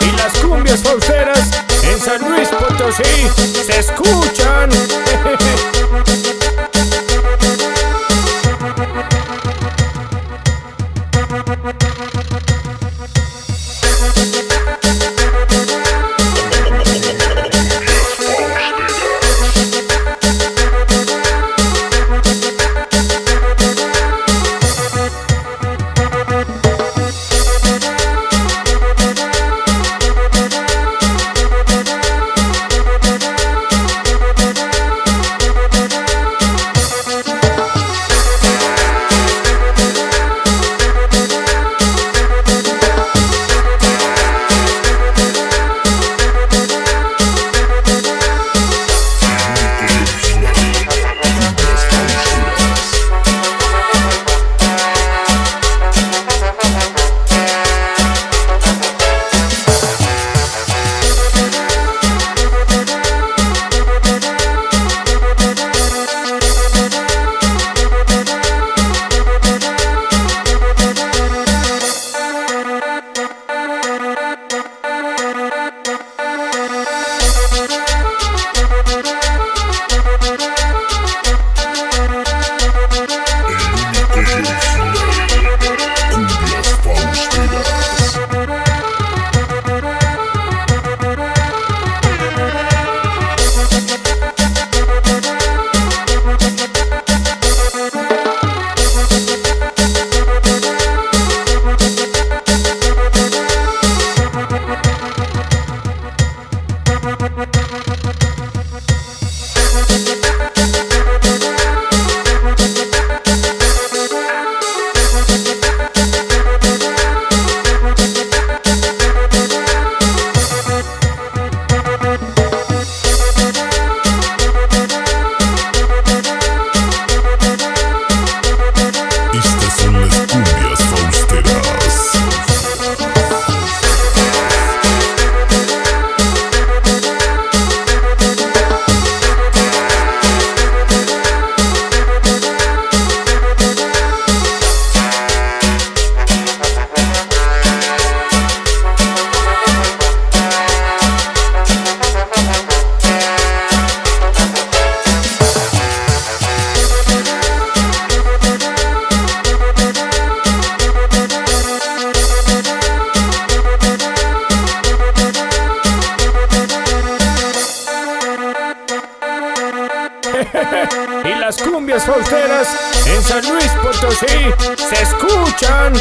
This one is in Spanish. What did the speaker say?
y las cumbias fauceras en San Luis Potosí se escuchan. Y las cumbias fausteras en San Luis Potosí se escuchan.